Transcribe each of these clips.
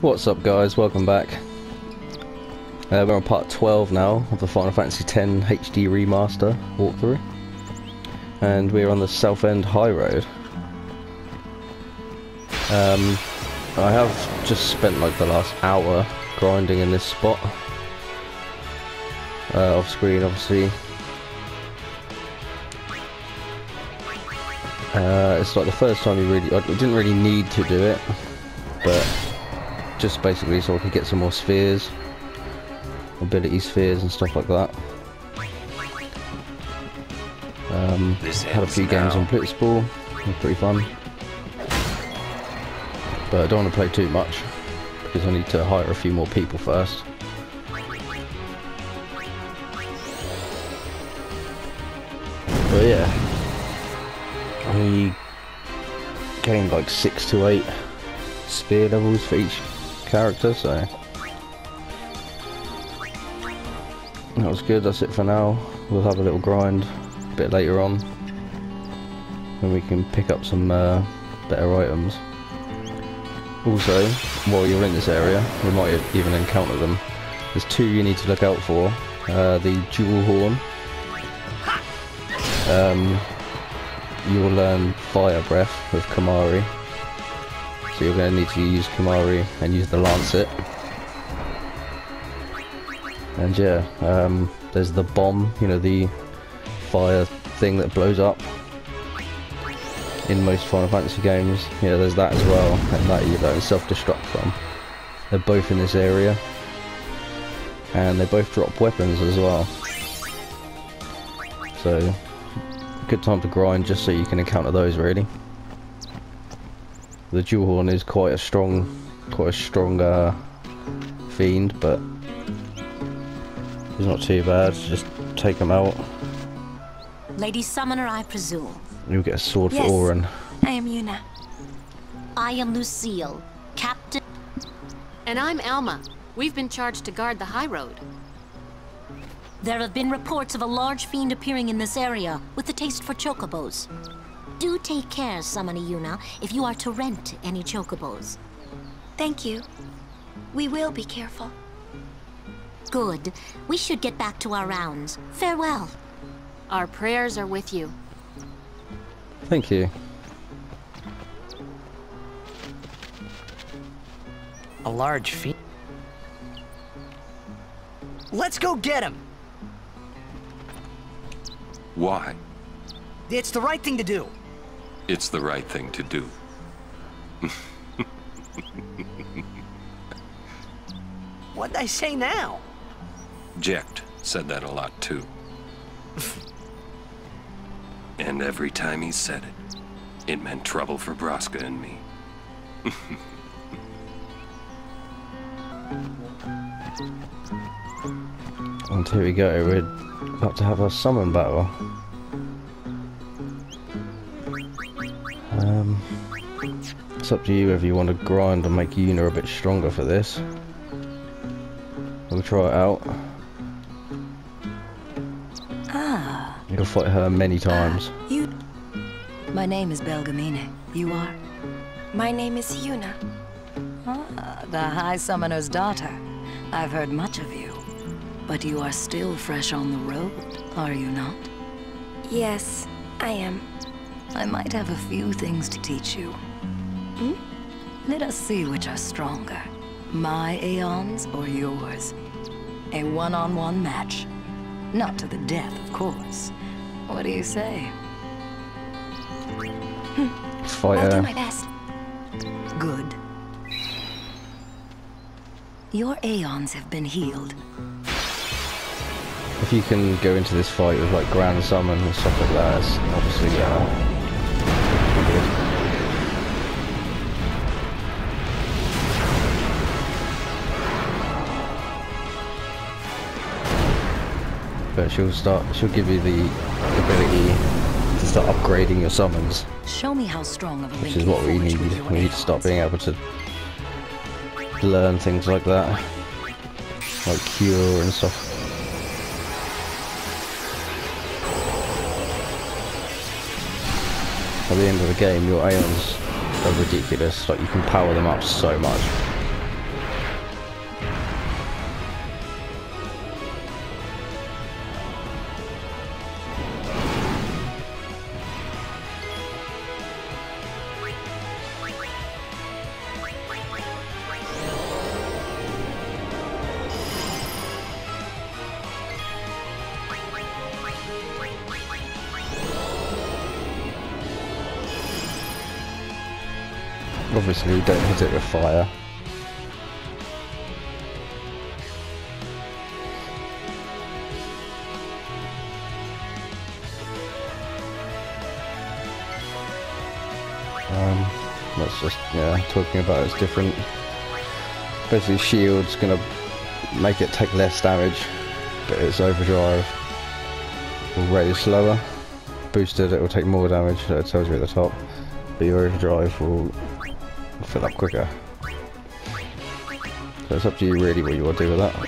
What's up guys, welcome back. Uh, we're on part 12 now of the Final Fantasy X HD Remaster walkthrough. And we're on the Southend High Road. Um, I have just spent like the last hour grinding in this spot. Uh, off screen obviously. Uh, it's like the first time you really, I didn't really need to do it, just basically so I could get some more spheres, ability spheres and stuff like that. Um, had a few games on Blitzball, pretty fun. But I don't want to play too much, because I need to hire a few more people first. But yeah, I gained like 6 to 8 sphere levels for each character, so that was good. That's it for now. We'll have a little grind a bit later on And we can pick up some uh, better items. Also, while you're in this area, we might even encounter them. There's two you need to look out for. Uh, the Dual Horn. Um, you will learn Fire Breath with Kimahri. So you're going to need to use Kimahri and use the Lancet. And yeah, um, there's the bomb, you know, the fire thing that blows up in most Final Fantasy games. Yeah, there's that as well, and that you don't self-destruct from. They're both in this area. And they both drop weapons as well. So, good time to grind just so you can encounter those really the Dual Horn is quite a strong, quite a strong uh, fiend, but he's not too bad. Just take him out. Lady Summoner, I presume. You'll get a sword yes, for Auron. I am Yuna. I am Lucil, Captain. And I'm Elma. We've been charged to guard the high road. There have been reports of a large fiend appearing in this area with a taste for chocobos. Do take care, Summoner Yuna, if you are to rent any chocobos. Thank you. We will be careful. Good. We should get back to our rounds. Farewell. Our prayers are with you. Thank you. A large fee. Let's go get him! Why? It's the right thing to do. It's the right thing to do. What'd I say now? Jecht said that a lot too. and every time he said it, it meant trouble for Braska and me. and here we go, we're about to have a summon battle. Um, it's up to you if you want to grind and make Yuna a bit stronger for this. We'll try it out. Ah. You'll fight her many times. Ah, you. My name is Belgemine. You are? My name is Yuna. Ah, the High Summoner's daughter. I've heard much of you. But you are still fresh on the road, are you not? Yes, I am. I might have a few things to teach you. Hmm? Let us see which are stronger. My Aeons or yours? A one-on-one -on -one match. Not to the death, of course. What do you say? Fight I'll do my best. Good. Your Aeons have been healed. If you can go into this fight with like Grand Summon and stuff like that, it's obviously yeah. But she'll start, she'll give you the ability to start upgrading your summons. Show me how strong of a Which is what we need. We need to start being able to learn things like that. Like cure and stuff. At the end of the game, your Aeons are ridiculous. Like, you can power them up so much. Obviously, don't hit it with fire. Um, that's just, yeah, talking about it's different. Basically, shield's gonna make it take less damage, but its overdrive will raise slower. Boosted, it will take more damage, that tells you at the top, but your overdrive will fill up quicker. So it's up to you really what you want to do with that.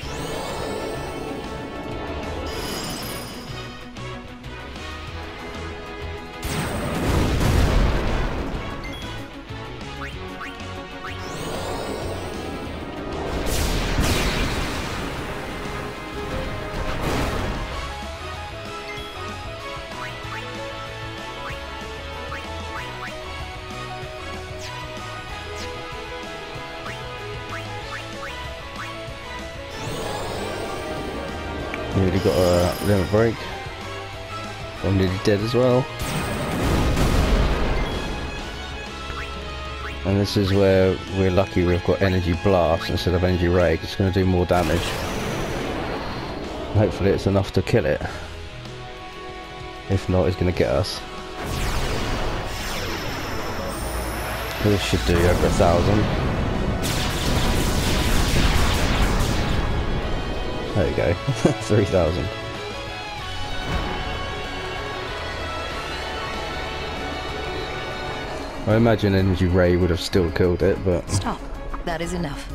Dead as well. And this is where we're lucky we've got energy blast instead of energy ray. It's going to do more damage. Hopefully it's enough to kill it. If not, it's going to get us. This should do over a thousand. There you go. 3,000. I imagine Energy Ray would have still killed it, but... Stop. That is enough.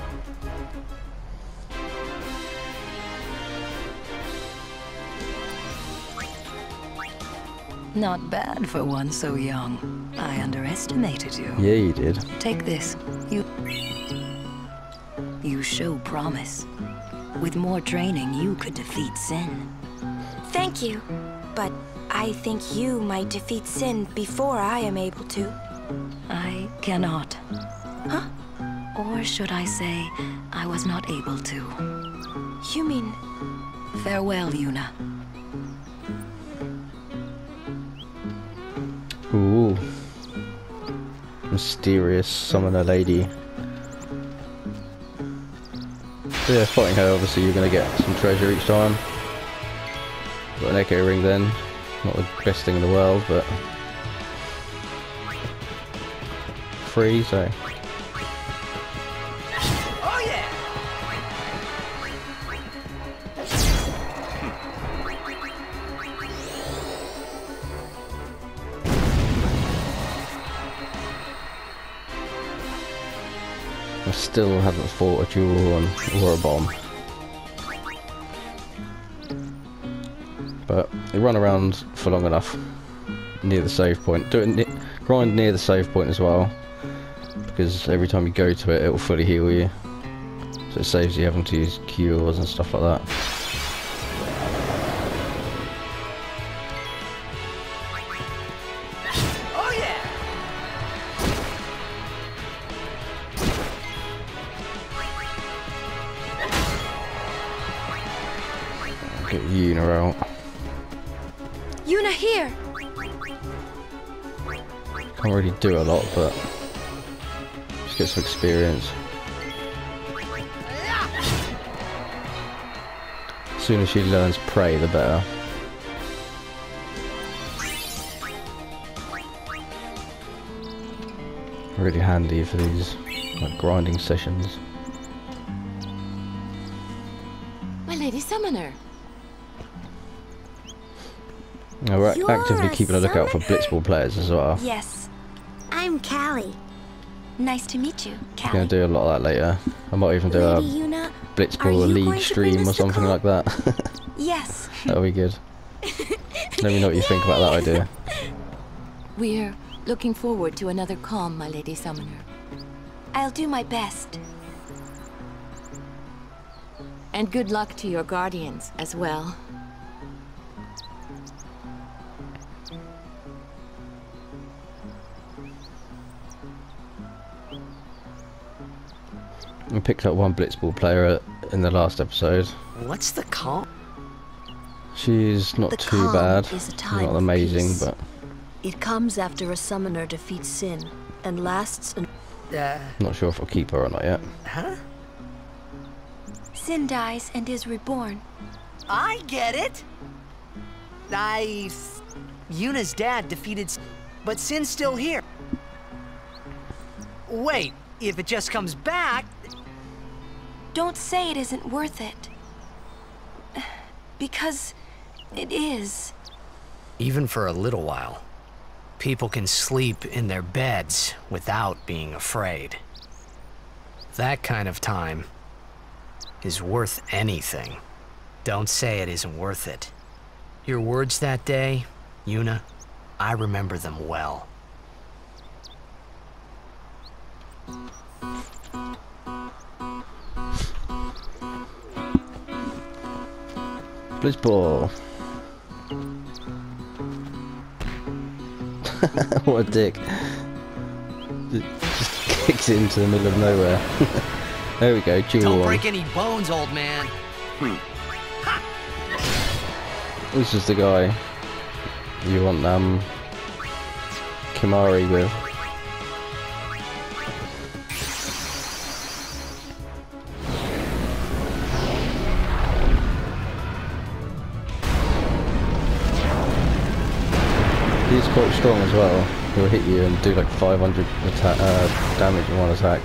Not bad for one so young. I underestimated you. Yeah, you did. Take this. You... You show promise. With more training, you could defeat Sin. Thank you. But I think you might defeat Sin before I am able to. I cannot. Huh? Or should I say, I was not able to. You mean... Farewell, Yuna. Ooh. Mysterious summoner lady. So yeah, fighting her, obviously you're going to get some treasure each time. Got an echo ring then. Not the best thing in the world, but... Free, so... Oh yeah! I still haven't fought a Dual Horn or a bomb. But you run around for long enough near the save point. Do it grind near the save point as well, because every time you go to it, it will fully heal you. So it saves you having to use cures and stuff like that. Oh yeah! Get Yuna out. Yuna here! Can't really do a lot, but experience. As soon as she learns Pray, the better. Really handy for these like grinding sessions. My Lady Summoner. Now we're You're actively keeping a lookout for? Blitzball players as well. Yes. I'm Callie. Nice to meet you, I'm Gonna do a lot of that later. I might even do a Lady Are Blitzball league going to stream or something like that. yes. That'll be good. Let me know what you think about that idea. We're looking forward to another calm, my Lady Summoner. I'll do my best. And good luck to your guardians as well. We picked up one Blitzball player in the last episode. What's the call? She's not The too bad. She's not amazing, peace. but It comes after a summoner defeats sin and lasts an Uh, Not sure if I'll keep her or not yet. huh? Sin dies and is reborn. I get it. I... Yuna's dad defeated... But Sin's still here. Wait, if it just comes back... Don't say it isn't worth it. Because it is. Even for a little while, people can sleep in their beds without being afraid. That kind of time is worth anything. Don't say it isn't worth it. Your words that day, Yuna, I remember them well. Blitzball. what a dick. Just just kicks it into the middle of nowhere. there we go, Don't break any bones, old man. This is the guy you want um Kimahri with. Quite strong as well. He'll hit you and do like 500 atta- uh, damage in one attack.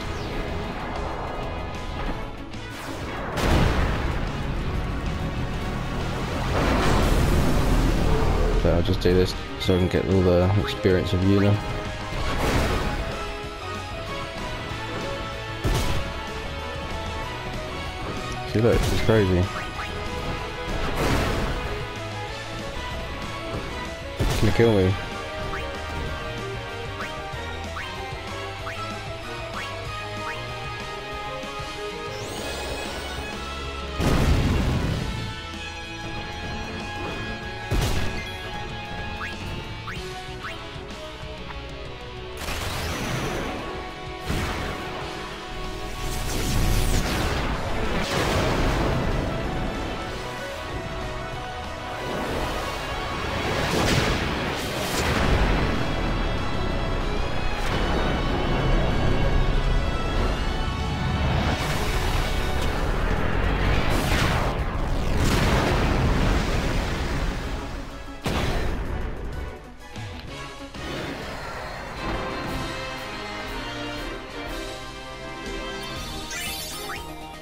So I'll just do this so I can get all the experience of Yuna. See look, it's crazy. Gonna kill me.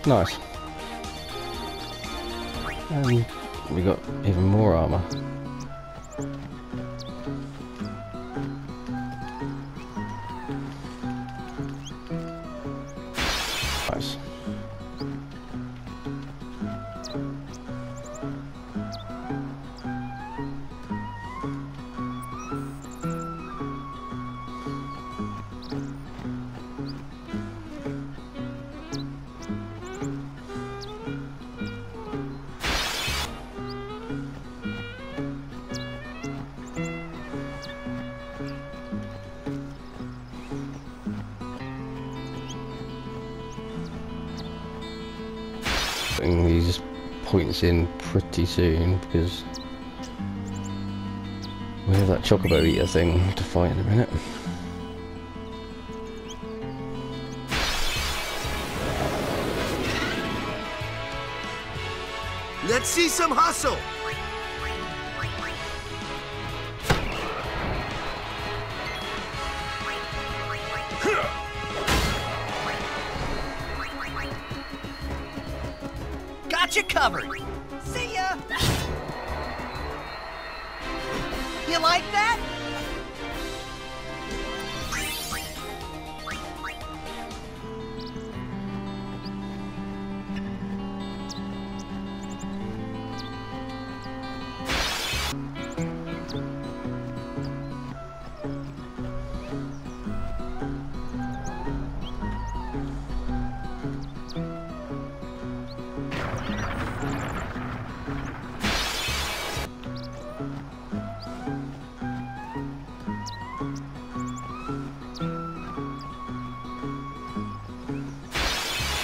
Nice. And we got even more armor. Putting these points in pretty soon because we have that chocobo eater thing to fight in a minute. Let's see some hustle.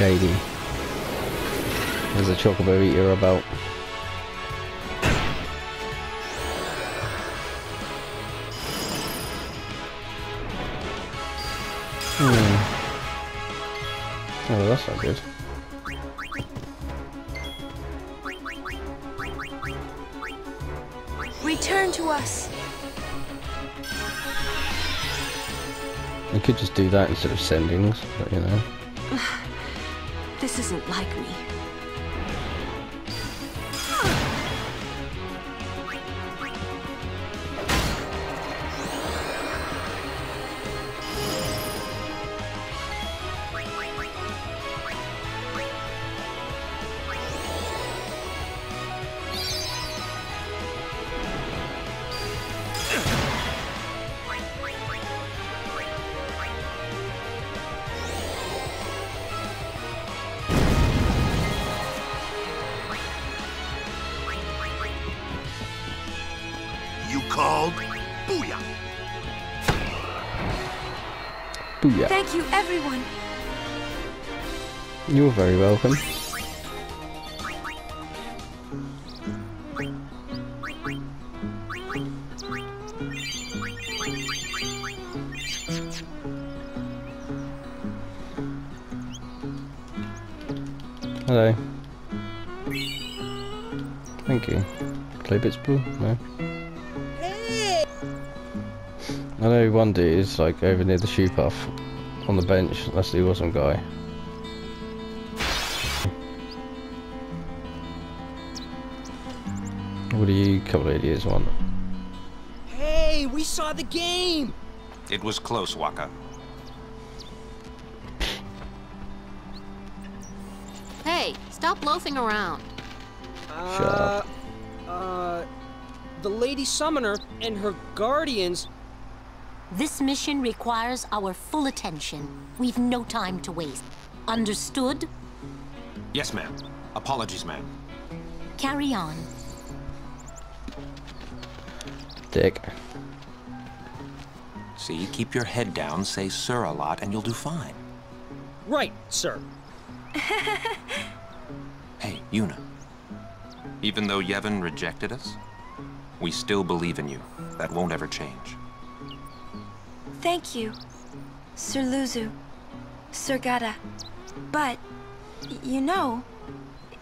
Shady. There's a chocobo eater about. Hmm. Oh, that's not good. Return to us. You could just do that instead of sendings, but you know. This isn't like me. Thank you, everyone. You're very welcome. Hello. Thank you. Clay bits blue? No. I know one dude is like over near the shoopuff on the bench. That's the awesome guy. What do you couple of idiots want? Hey, we saw the game! It was close, Wakka. Hey, stop loafing around. Shut up. Uh, uh, the Lady Summoner and her guardians. This mission requires our full attention. We've no time to waste. Understood? Yes, ma'am. Apologies, ma'am. Carry on. Dick. See, keep your head down, say sir a lot, and you'll do fine. Right, sir. Hey, Yuna. Even though Yevon rejected us, we still believe in you. That won't ever change. Thank you, Sir Luzzu, Sir Gatta. But, you know,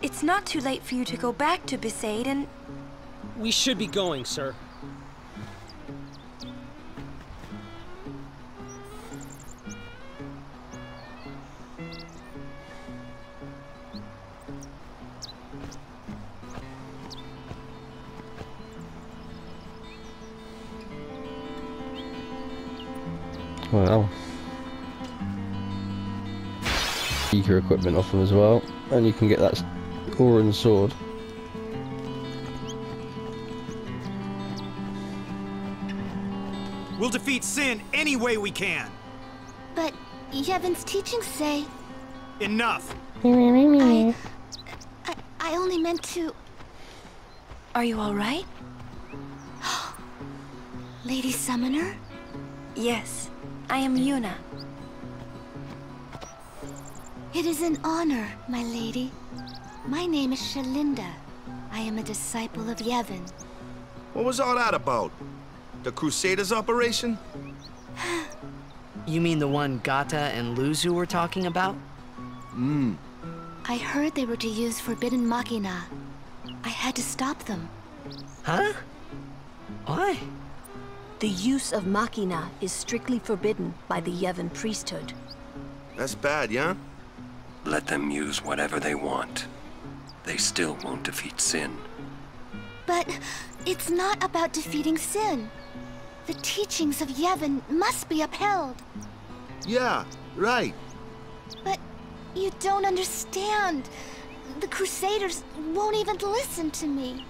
it's not too late for you to go back to Besaid and We should be going, sir. Well. Seeker equipment off them as well. And you can get that Auron sword. We'll defeat Sin any way we can. But Yevon's teachings say... Enough. I, I, I only meant to... Are you all right? Lady Summoner? Yes, I am Yuna. It is an honor, my lady. My name is Shelinda. I am a disciple of Yevon. What was all that about? The Crusaders operation? You mean the one Gatta and Luzzu were talking about? Hmm. I heard they were to use Forbidden Machina. I had to stop them. Huh? Why? The use of Machina is strictly forbidden by the Yevon priesthood. That's bad, yeah? Let them use whatever they want. They still won't defeat sin. But it's not about defeating sin. The teachings of Yevon must be upheld. Yeah, right. But you don't understand. The Crusaders won't even listen to me.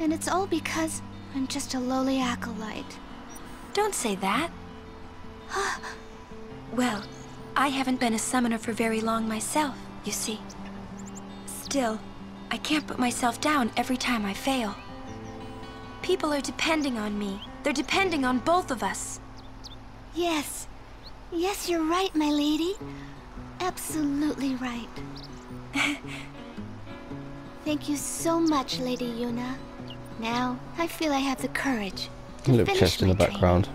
And it's all because I'm just a lowly acolyte. Don't say that. well, I haven't been a summoner for very long myself, you see. Still, I can't put myself down every time I fail. People are depending on me. They're depending on both of us. Yes. Yes, you're right, my lady. Absolutely right. Thank you so much, Lady Yuna. Now, I feel I have the courage A little chest in the background.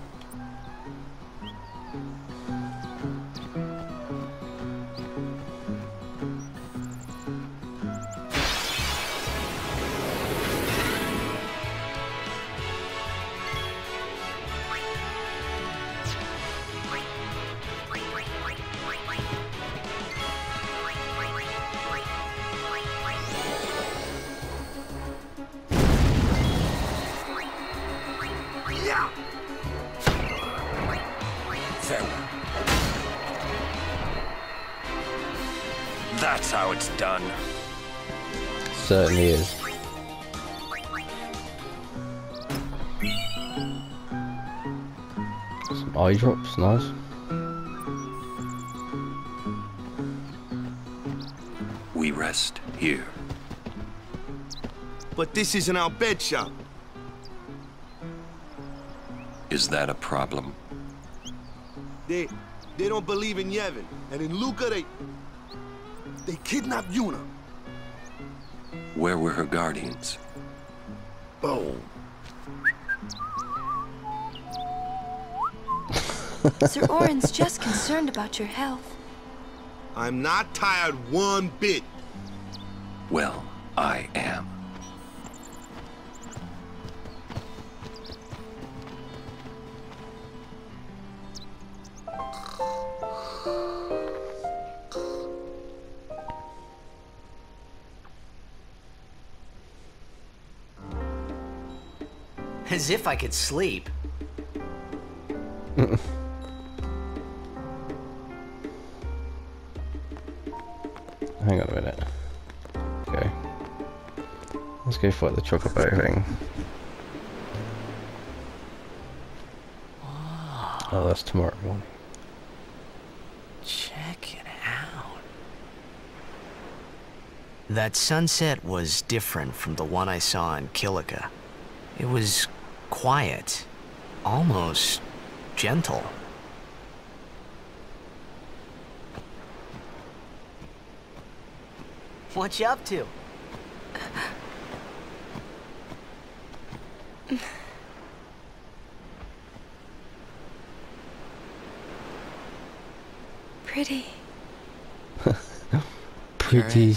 That's how it's done. Certainly is. Some eye drops, nice. We rest here. But this isn't Al Bhed shop. Is that a problem? They they don't believe in Yevon. And in Luca they they kidnapped Yuna. Where were her guardians? Oh. Sir Auron's just concerned about your health. I'm not tired one bit. Well, I am. As if I could sleep. Hang on a minute. Okay. Let's go fight the chocobo thing. Ah. Oh, that's tomorrow morning. Check it out. That sunset was different from the one I saw in Kilika. It was quiet, almost gentle. What you up to? Pretty. Pretty.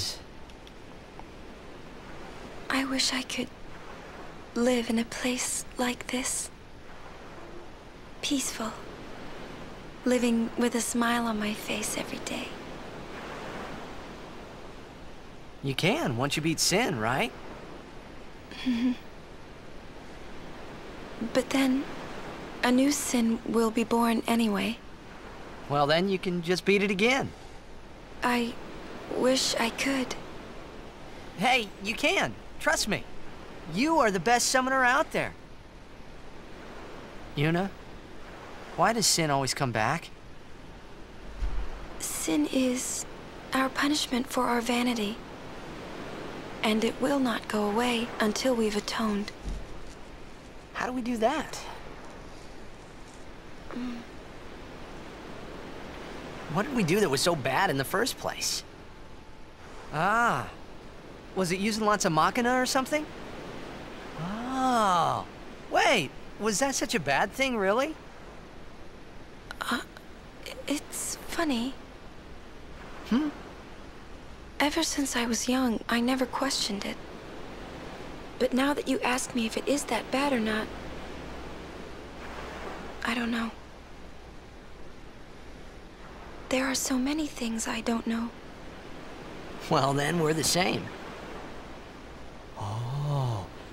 I wish I could live in a place like this. Peaceful. Living with a smile on my face every day. You can, once you beat Sin, right? Mm-hmm. but then, a new sin will be born anyway. Well, then you can just beat it again. I wish I could. Hey, you can. Trust me. You are the best summoner out there. Yuna, why does Sin always come back? Sin is our punishment for our vanity. And it will not go away until we've atoned. How do we do that? Mm. What did we do that was so bad in the first place? Ah. Was it using lots of Machina or something? Oh. Wait, was that such a bad thing, really? Uh, it's funny. Hmm? Ever since I was young, I never questioned it. But now that you ask me if it is that bad or not, I don't know. There are so many things I don't know. Well, then we're the same.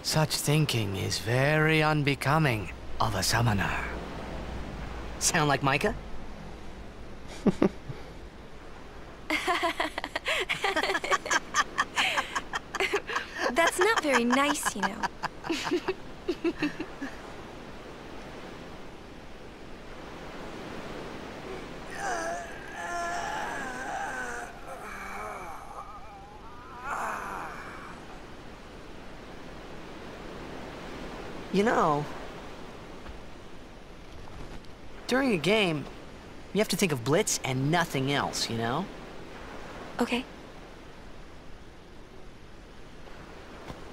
Such thinking is very unbecoming of a summoner. Sound like Mika? That's not very nice, you know. You know, during a game, you have to think of Blitz and nothing else, you know? Okay.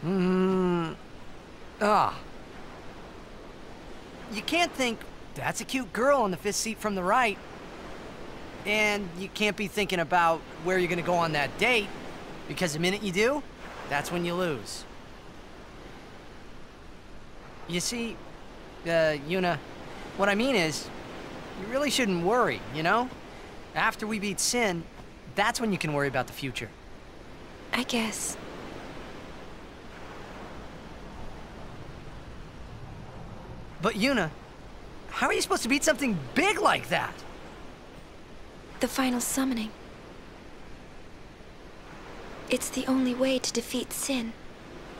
Hmm. Ah. You can't think, that's a cute girl in the fifth seat from the right. And you can't be thinking about where you're gonna go on that date, because the minute you do, that's when you lose. You see, uh, Yuna, what I mean is, you really shouldn't worry, you know? After we beat Sin, that's when you can worry about the future. I guess. But Yuna, how are you supposed to beat something big like that? The final summoning. It's the only way to defeat sin.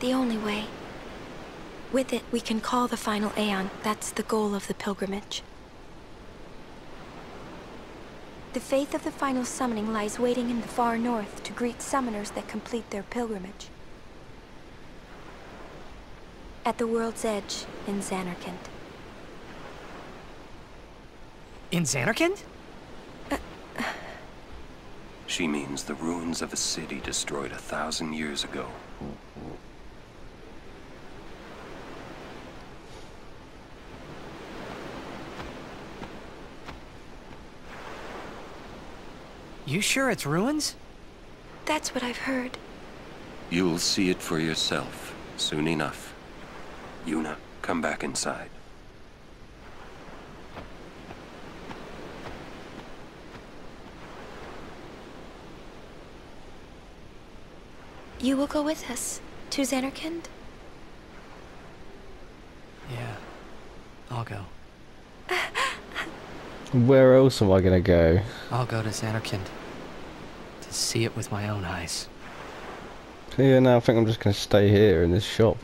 The only way. With it, we can call the final Aeon. That's the goal of the pilgrimage. The faith of the final summoning lies waiting in the far north to greet summoners that complete their pilgrimage. At the world's edge in Zanarkand. In Zanarkand? She means the ruins of a city destroyed a thousand years ago. Mm, mm. You sure it's ruins? That's what I've heard. You'll see it for yourself, soon enough. Yuna, come back inside. You will go with us to Zanarkand? Yeah. I'll go. Where else am I gonna go? I'll go to Zanarkand. To see it with my own eyes. Yeah, now I think I'm just gonna stay here in this shop.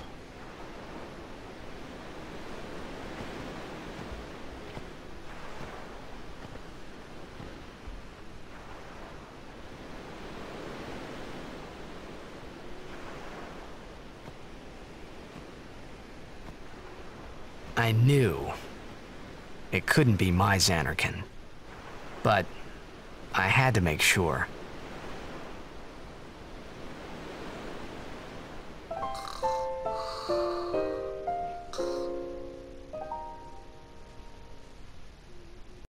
I knew it couldn't be my Zanarkand. But I had to make sure.